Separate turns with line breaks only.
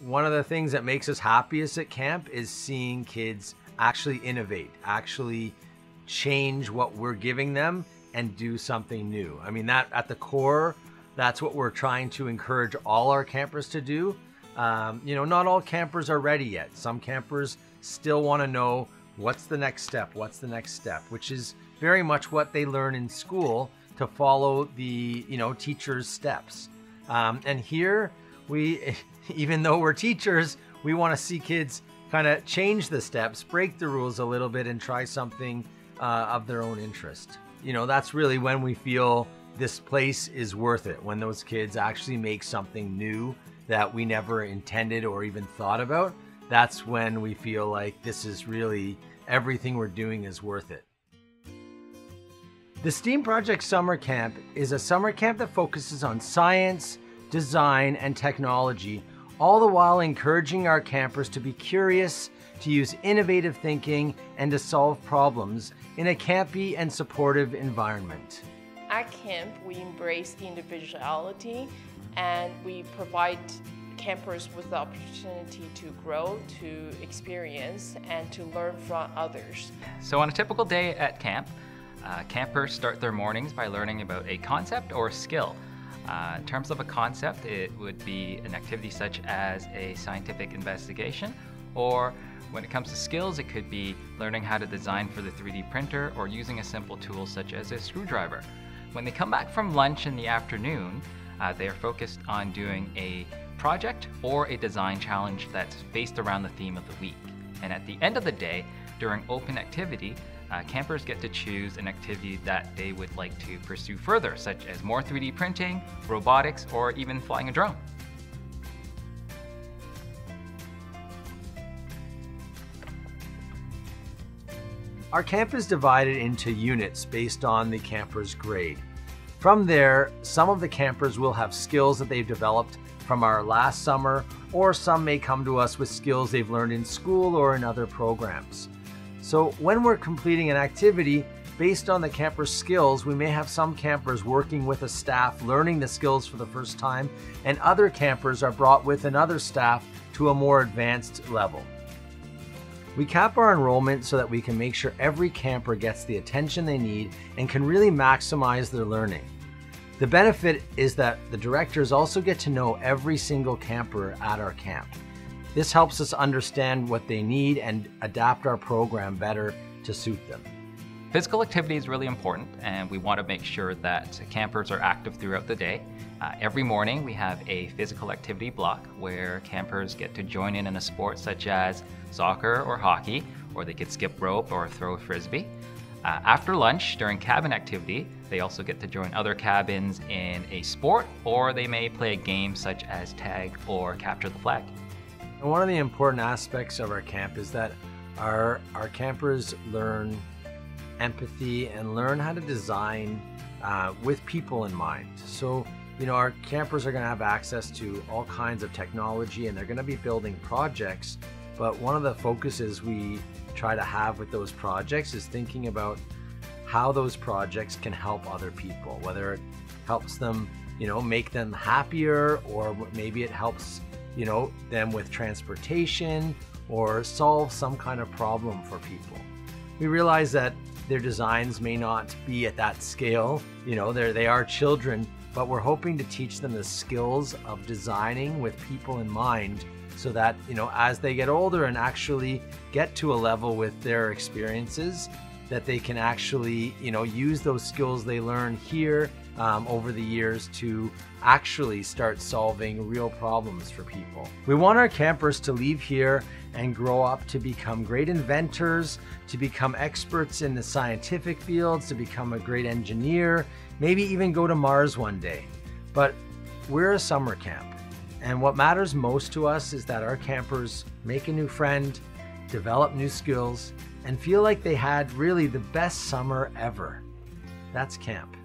one of the things that makes us happiest at camp is seeing kids actually innovate, actually change what we're giving them and do something new. I mean, that at the core, that's what we're trying to encourage all our campers to do. Um, you know, not all campers are ready yet. Some campers still want to know what's the next step, what's the next step, which is very much what they learn in school to follow the, you know, teacher's steps. Um, and here we, even though we're teachers, we want to see kids kind of change the steps, break the rules a little bit, and try something uh, of their own interest. You know, that's really when we feel this place is worth it, when those kids actually make something new that we never intended or even thought about. That's when we feel like this is really everything we're doing is worth it. The STEAM Project Summer Camp is a summer camp that focuses on science, design, and technology, all the while encouraging our campers to be curious, to use innovative thinking, and to solve problems in a campy and supportive environment.
At camp, we embrace individuality and we provide campers with the opportunity to grow, to experience, and to learn from others.
So on a typical day at camp, uh, campers start their mornings by learning about a concept or skill. Uh, in terms of a concept, it would be an activity such as a scientific investigation, or when it comes to skills, it could be learning how to design for the 3D printer or using a simple tool such as a screwdriver. When they come back from lunch in the afternoon, uh, they are focused on doing a project or a design challenge that's based around the theme of the week. And at the end of the day, during open activity, uh, campers get to choose an activity that they would like to pursue further, such as more 3D printing, robotics, or even flying a drone.
Our camp is divided into units based on the camper's grade. From there, some of the campers will have skills that they've developed from our last summer, or some may come to us with skills they've learned in school or in other programs. So when we're completing an activity, based on the camper's skills, we may have some campers working with a staff learning the skills for the first time, and other campers are brought with another staff to a more advanced level. We cap our enrollment so that we can make sure every camper gets the attention they need and can really maximize their learning. The benefit is that the directors also get to know every single camper at our camp. This helps us understand what they need and adapt our program better to suit them.
Physical activity is really important, and we want to make sure that campers are active throughout the day. Uh, every morning, we have a physical activity block where campers get to join in in a sport such as soccer or hockey, or they could skip rope or throw a frisbee. Uh, after lunch, during cabin activity, they also get to join other cabins in a sport, or they may play a game such as tag or capture the flag.
And one of the important aspects of our camp is that our, our campers learn empathy and learn how to design uh, with people in mind. So, you know, our campers are going to have access to all kinds of technology and they're going to be building projects. But one of the focuses we try to have with those projects is thinking about how those projects can help other people, whether it helps them, you know, make them happier or maybe it helps, you know, them with transportation or solve some kind of problem for people. We realize that their designs may not be at that scale. You know, they are children, but we're hoping to teach them the skills of designing with people in mind so that, you know, as they get older and actually get to a level with their experiences, that they can actually, you know, use those skills they learn here um, over the years to actually start solving real problems for people. We want our campers to leave here and grow up to become great inventors, to become experts in the scientific fields, to become a great engineer, maybe even go to Mars one day. But we're a summer camp. And what matters most to us is that our campers make a new friend, develop new skills, and feel like they had really the best summer ever. That's camp.